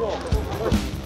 Whoa, whoa, whoa.